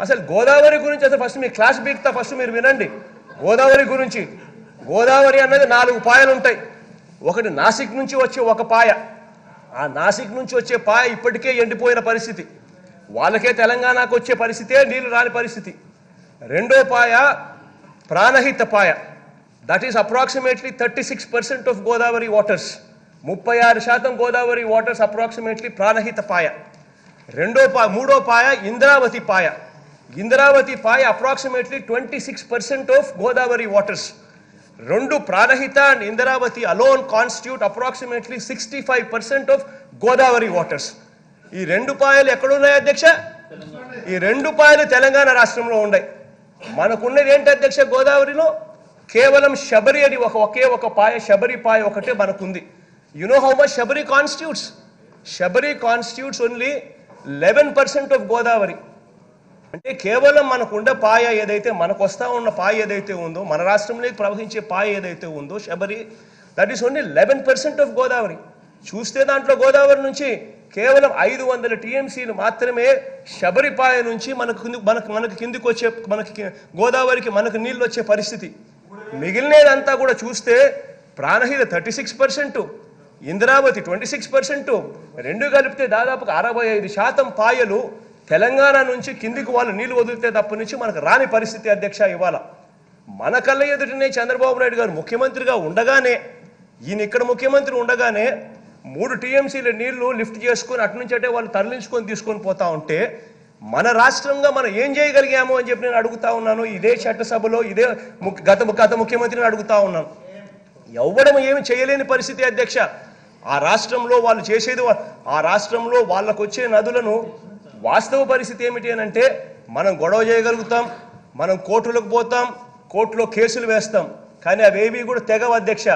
అసలు గోదావరి గురించి అసలు ఫస్ట్ మీ క్లాస్ బీక్తా ఫస్ట్ మీరు వినండి. గోదావరి గురించి. గోదావరి అన్నది నాలుగు పాయలు ఉంటాయి. ఒకటి నాసిక్ నుంచి వచ్చే ఒక పాయ. ఆ నాసిక్ నుంచి వచ్చే పాయ ఇప్పటికే ఎండిపోయిన పరిస్థితి. వాళ్ళకే తెలంగాణకు వచ్చే పరిస్థితే నీళ్ళు రాని పరిస్థితి. రెండో పాయ ప్రాణహిత పాయ. That is approximately thirty six percent of Godavari waters ముప్పై ఆరు శాతం గోదావరి వాటర్స్ అప్రాక్సిమేట్లీ ప్రాణహిత పాయ. రెండో పా మూడో పాయ ఇంద్రావతి పాయ. Indravati ఫాయ్ approximately twenty six percent of Godavari waters రెండు Pranahita and Indravati alone constitute approximately sixty five percent of Godavari waters ఈ రెండు పాయలు ఎక్కడున్నాయి అధ్యక్ష? ఈ రెండు పాయలు తెలంగాణ రాష్ట్రంలో ఉన్నాయి. మనకున్నది ఏంటి అధ్యక్ష గోదావరిలో? కేవలం శబరి అని ఒక ఒకే ఒక పాయ శబరి పాయ ఒకటే మనకుంది. You know how much Sabari constitutes Sabari constitutes only eleven percent of Godavari. అంటే కేవలం మనకుండే పాయ ఏదైతే మనకు వస్తా ఉన్న పాయ ఏదైతే ఉందో మన రాష్ట్రంలోకి ప్రవహించే పాయ ఏదైతే ఉందో Sabari that is only eleven percent of Godavari. చూస్తే దాంట్లో గోదావరి నుంచి కేవలం ఐదు వందల టీఎంసీలు మాత్రమే శబరి పాయ నుంచి మనకు మనకు మనకు కిందికి వచ్చే మనకి గోదావరికి మనకు నీళ్ళు వచ్చే పరిస్థితి. మిగిలినదంతా కూడా చూస్తే Pranahita thirty six percent Indravati twenty six percent రెండు కలిపితే దాదాపుగా అరవై ఐదు శాతం పాయలు తెలంగాణ నుంచి కిందికి వాళ్ళు నీళ్ళు వదిలితే తప్ప నుంచి మనకు రాని పరిస్థితి అధ్యక్ష ఇవాళ. మన కళ్ళ ఎదుటనే చంద్రబాబు నాయుడు గారు ముఖ్యమంత్రిగా ఉండగానే ఈయన ఇక్కడ ముఖ్యమంత్రి ఉండగానే మూడు టీఎంసీల నీళ్ళు లిఫ్ట్ చేసుకొని అటు నుంచి అంటే వాళ్ళు తరలించుకొని తీసుకొని పోతా ఉంటే మన రాష్ట్రంగా మనం ఏం చేయగలిగాము అని చెప్పి నేను అడుగుతా ఉన్నాను. ఇదే చట్టసభలో ఇదే ము- గత గత ముఖ్యమంత్రిని అడుగుతా ఉన్నాను. ఎవ్వడం ఏమి చేయలేని పరిస్థితి అధ్యక్ష. ఆ రాష్ట్రంలో వాళ్ళు చేసేది ఆ రాష్ట్రంలో వాళ్ళకు వచ్చే నదులను వాస్తవ పరిస్థితి ఏమిటి అని అంటే మనం గొడవ చేయగలుగుతాం మనం కోర్టులకు పోతాం కోర్టులో కేసులు వేస్తాం కానీ అవేవి కూడా తెగవు అధ్యక్ష.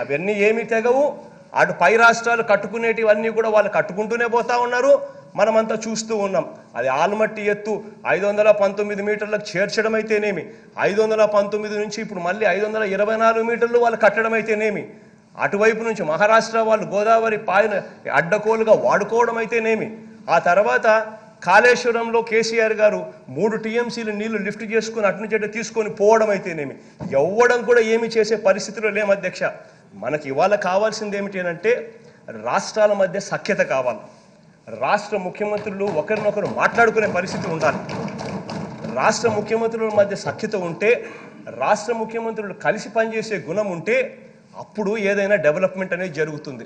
అవన్నీ ఏమీ తెగవు. అటు పై రాష్ట్రాలు కట్టుకునేటివన్నీ కూడా వాళ్ళు కట్టుకుంటూనే పోతా ఉన్నారు. మనమంతా చూస్తూ ఉన్నాం. అది ఆల్మట్టి ఎత్తు ఐదు వందల పంతొమ్మిది మీటర్లకు చేర్చడం అయితేనేమి ఐదు వందల పంతొమ్మిది నుంచి ఇప్పుడు మళ్ళీ ఐదు వందల ఇరవై నాలుగు మీటర్లు వాళ్ళు కట్టడం అయితేనేమి అటువైపు నుంచి మహారాష్ట్ర వాళ్ళు గోదావరి పాయన అడ్డకోలుగా వాడుకోవడం అయితేనేమి ఆ తర్వాత కాళేశ్వరంలో కేసీఆర్ గారు మూడు టీఎంసీలు నీళ్ళు లిఫ్ట్ చేసుకుని అటు నుంచి తీసుకొని పోవడం అయితేనేమి? ఎవ్వడం కూడా ఏమి చేసే పరిస్థితిలో లేము అధ్యక్ష. మనకి ఇవాళ కావాల్సింది ఏమిటి అంటే రాష్ట్రాల మధ్య సఖ్యత కావాలి. రాష్ట్ర ముఖ్యమంత్రులు ఒకరినొకరు మాట్లాడుకునే పరిస్థితి ఉండాలి. రాష్ట్ర ముఖ్యమంత్రుల మధ్య సఖ్యత ఉంటే రాష్ట్ర ముఖ్యమంత్రులు కలిసి పనిచేసే గుణం ఉంటే అప్పుడు ఏదైనా డెవలప్మెంట్ అనేది జరుగుతుంది.